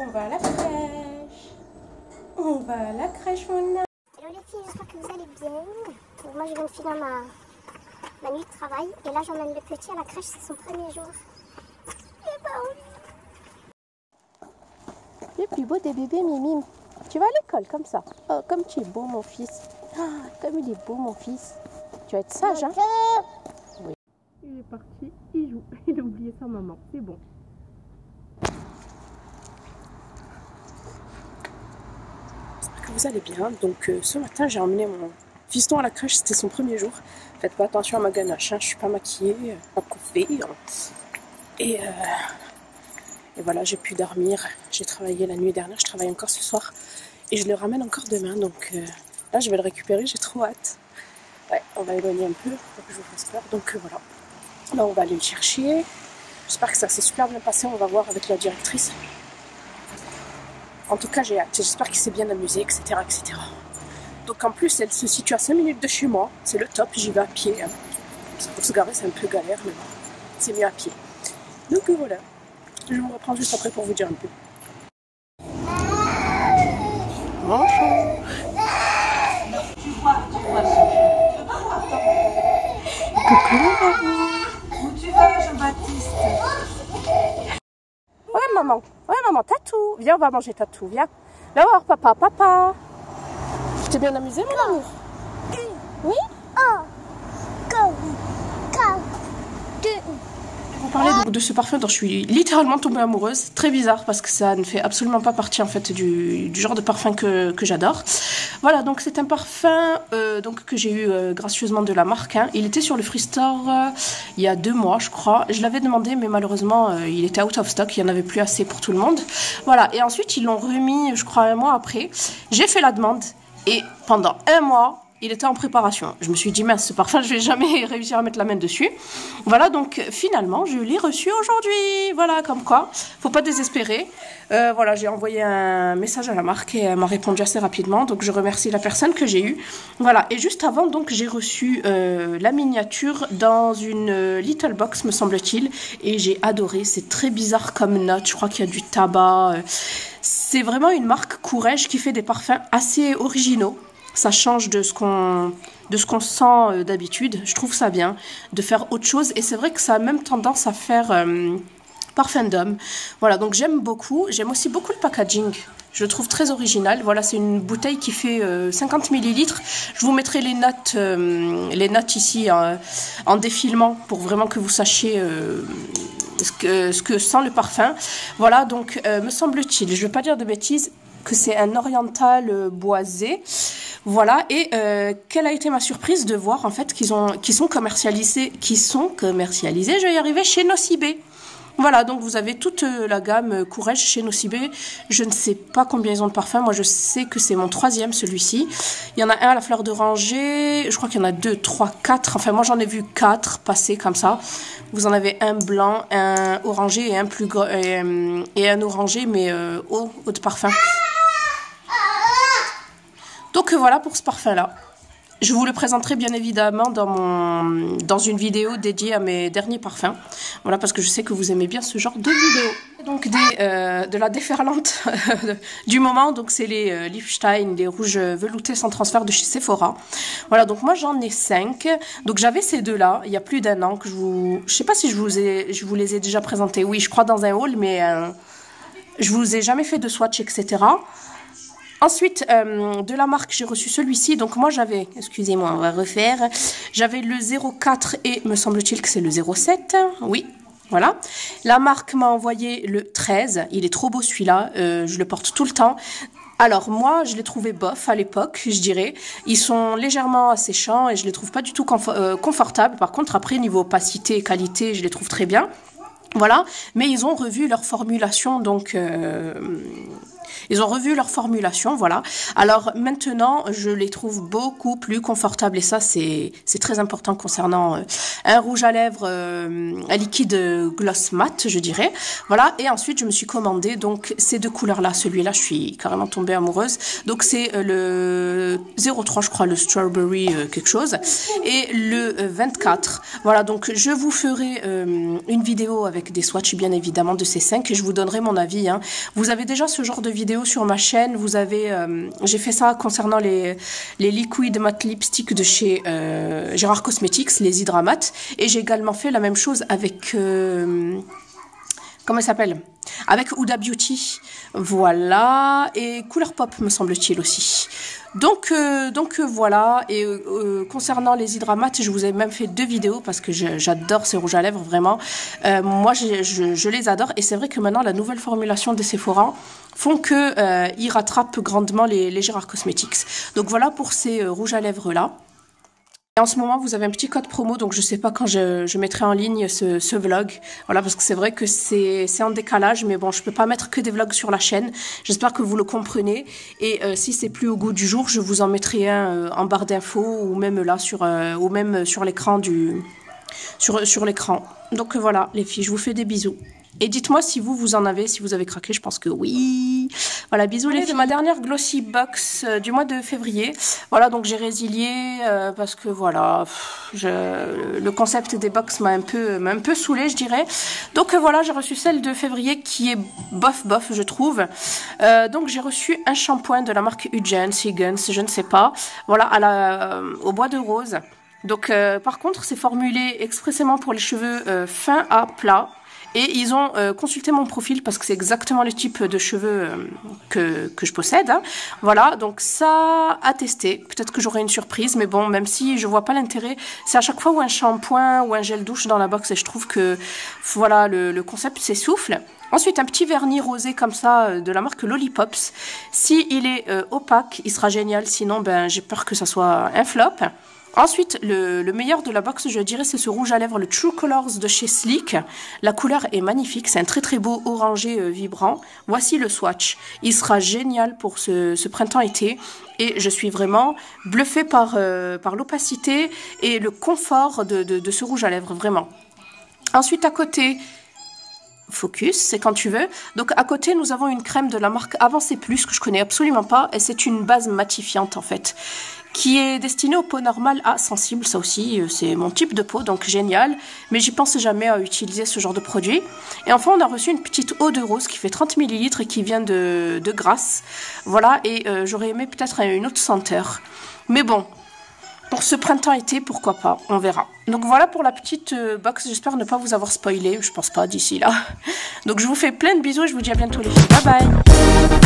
On va à la crèche. On va à la crèche, mon Hello les filles, j'espère que vous allez bien. Donc moi je viens de finir ma, ma nuit de travail et là j'emmène le petit à la crèche, c'est son premier jour. Et bah oui. Le plus beau des bébés, Mimi. Tu vas à l'école comme ça. Oh, comme tu es beau, mon fils. Ah, comme il est beau, mon fils. Tu vas être sage, hein? Oui. Il est parti, il joue. Il a oublié sa maman. C'est bon. Vous allez bien. Donc, euh, ce matin, j'ai emmené mon fiston à la crèche. C'était son premier jour. Faites pas attention à ma ganache. Hein. Je suis pas maquillée, euh, pas coiffée. hein. Et, euh, et voilà, j'ai pu dormir. J'ai travaillé la nuit dernière. Je travaille encore ce soir. Et je le ramène encore demain. Donc, là, je vais le récupérer. J'ai trop hâte. Ouais, on va éloigner un peu pour que je vous fasse peur. Donc, voilà. Là, on va aller le chercher. J'espère que ça s'est super bien passé. On va voir avec la directrice. En tout cas, j'ai hâte. J'espère qu'il s'est bien amusé, etc., etc. Donc, en plus, elle se situe à 5 minutes de chez moi. C'est le top. J'y vais à pied. hein. Pour se garer, c'est un peu galère, mais c'est mieux à pied. Donc, voilà. Je vous reprends juste après pour vous dire un peu. Viens, on va manger tatou. Viens. Viens voir papa. Papa. Tu t'es bien amusé, mon amour Oui Oh, vous parler de ce parfum dont je suis littéralement tombée amoureuse. Très bizarre parce que ça ne fait absolument pas partie en fait du, genre de parfum que, que j'adore. Voilà, donc c'est un parfum euh, donc que j'ai eu euh, gracieusement de la marque. hein. Il était sur le Free Store euh, il y a deux mois, je crois. Je l'avais demandé, mais malheureusement il était out of stock. Il n'y en avait plus assez pour tout le monde. Voilà, et ensuite ils l'ont remis, je crois, un mois après. J'ai fait la demande et pendant un mois. Il était en préparation. Je me suis dit, mince, ce parfum, je vais jamais réussir à mettre la main dessus. Voilà, donc finalement, je l'ai reçu aujourd'hui. Voilà, comme quoi, faut pas désespérer. Euh, voilà, j'ai envoyé un message à la marque et elle m'a répondu assez rapidement. Donc je remercie la personne que j'ai eue. Voilà, et juste avant, donc j'ai reçu euh, la miniature dans une euh, little box, me semble-t-il, et j'ai adoré. C'est très bizarre comme note. Je crois qu'il y a du tabac. C'est vraiment une marque Courrèges qui fait des parfums assez originaux. Ça change de ce qu'on de ce qu'on sent euh, d'habitude. Je trouve ça bien de faire autre chose. Et c'est vrai que ça a même tendance à faire euh, parfum d'homme. Voilà, donc j'aime beaucoup. J'aime aussi beaucoup le packaging. Je le trouve très original. Voilà, c'est une bouteille qui fait euh, 50 millilitres. Je vous mettrai les notes, euh, les notes ici euh, en défilement pour vraiment que vous sachiez ce, que, ce que sent le parfum. Voilà, donc me semble-t-il, je ne veux pas dire de bêtises, que c'est un oriental boisé. Voilà, et euh, quelle a été ma surprise de voir en fait qu'ils ont, qu'ils sont commercialisés, qui sont commercialisés, je vais y arriver, chez Nocibé. Voilà, donc vous avez toute euh, la gamme euh, Courrèges chez Nocibé. Je ne sais pas combien ils ont de parfums. Moi, je sais que c'est mon troisième, celui-ci. Il y en a un à la fleur d'oranger. Je crois qu'il y en a deux, trois, quatre. Enfin, moi, j'en ai vu quatre passer comme ça. Vous en avez un blanc, un orangé et un plus gros, et, euh, un orangé, mais euh, haut, haut de parfum. Donc euh, voilà pour ce parfum-là. Je vous le présenterai bien évidemment dans, mon, dans une vidéo dédiée à mes derniers parfums. Voilà, parce que je sais que vous aimez bien ce genre de vidéo. Donc euh, de la déferlante du moment, donc c'est les euh, Liefstein, les rouges veloutés sans transfert de chez Sephora. Voilà, donc moi j'en ai cinq. Donc j'avais ces deux-là, il y a plus d'un an que je vous... Je sais pas si je vous, ai, je vous les ai déjà présentés. Oui, je crois dans un haul, mais euh, je vous ai jamais fait de swatch, etc. Ensuite, euh, de la marque, j'ai reçu celui-ci. Donc moi, j'avais, excusez-moi, on va refaire. J'avais le 04 et me semble-t-il que c'est le 07. Oui, voilà. La marque m'a envoyé le 13. Il est trop beau celui-là. Euh, je le porte tout le temps. Alors moi, je les trouvais bof à l'époque, je dirais. Ils sont légèrement asséchants et je les trouve pas du tout euh, confortables. Par contre, après, niveau opacité et qualité, je les trouve très bien. Voilà, mais ils ont revu leur formulation, donc Ils ont revu leur formulation, voilà. Alors maintenant, je les trouve beaucoup plus confortables et ça, c'est très important concernant euh, un rouge à lèvres euh, un liquide gloss mat, je dirais. Voilà. Et ensuite, je me suis commandé donc ces deux couleurs-là. Celui-là, je suis carrément tombée amoureuse. Donc c'est le 03, je crois, le strawberry quelque chose, et le 24. Voilà. Donc je vous ferai une vidéo avec des swatchs, bien évidemment, de ces cinq et je vous donnerai mon avis. Hein. Vous avez déjà ce genre de vidéo sur ma chaîne. Vous avez, euh, j'ai fait ça concernant les, les liquid matte lipstick de chez euh, Gérard Cosmetics, les Hydramat. Et j'ai également fait la même chose avec, euh, comment elle s'appelle? Avec Huda Beauty. Voilà. Et Couleur Pop, me semble-t-il aussi. Donc, euh, donc euh, voilà. Et euh, concernant les hydramates, je vous ai même fait deux vidéos parce que j'adore ces rouges à lèvres vraiment. moi, je, les adore et c'est vrai que maintenant la nouvelle formulation de Sephora font que ils rattrapent grandement les, les Gérard Cosmetics. Donc voilà pour ces rouges à lèvres là. En ce moment, vous avez un petit code promo, donc je ne sais pas quand je, mettrai en ligne ce, vlog. Voilà, parce que c'est vrai que c'est en décalage, mais bon, je ne peux pas mettre que des vlogs sur la chaîne. J'espère que vous le comprenez. Et euh, si c'est plus au goût du jour, je vous en mettrai un euh, en barre d'infos ou même là sur euh, ou même sur l'écran du sur, sur l'écran. Donc voilà, les filles, je vous fais des bisous. Et dites-moi si vous, vous en avez, si vous avez craqué, je pense que oui. Voilà, bisous les de ma dernière Glossy Box euh, du mois de février. Voilà, donc j'ai résilié euh, parce que voilà, je, le concept des box m'a un peu m'a un peu saoulé, je dirais. Donc euh, voilà, j'ai reçu celle de février qui est bof bof, je trouve. donc j'ai reçu un shampoing de la marque Hugens, Higgins, je ne sais pas. Voilà, à la, au bois de rose. Donc par contre, c'est formulé expressément pour les cheveux fins à plat. Et ils ont euh, consulté mon profil parce que c'est exactement le type de cheveux euh, que, que je possède. Hein. Voilà, donc ça à tester. Peut-être que j'aurai une surprise, mais bon, même si je vois pas l'intérêt, c'est à chaque fois où un shampoing ou un gel douche dans la box et je trouve que voilà le, le concept s'essouffle. Ensuite, un petit vernis rosé comme ça euh, de la marque Lollipops. Si il est opaque, il sera génial. Sinon, ben j'ai peur que ça soit un flop. Ensuite, le, meilleur de la box, je dirais, c'est ce rouge à lèvres, le True Colors de chez Sleek. La couleur est magnifique, c'est un très très beau orangé euh, vibrant. Voici le swatch. Il sera génial pour ce, printemps-été. Et je suis vraiment bluffée par, euh, l'opacité et le confort de ce rouge à lèvres, vraiment. Ensuite, à côté, Focus, c'est quand tu veux. Donc à côté, nous avons une crème de la marque Avancée Plus que je connais absolument pas et c'est une base matifiante en fait qui est destinée aux peaux normales à sensibles. Ça aussi, euh, c'est mon type de peau, donc génial. Mais j'y pensais jamais à utiliser ce genre de produit. Et enfin, on a reçu une petite eau de rose qui fait 30 ml et qui vient de, de Grasse. Voilà, et euh, j'aurais aimé peut-être une autre senteur. Mais bon, pour ce printemps-été, pourquoi pas, on verra. Donc voilà pour la petite euh, box, j'espère ne pas vous avoir spoilé, je pense pas d'ici là. Donc je vous fais plein de bisous et je vous dis à bientôt les filles, bye bye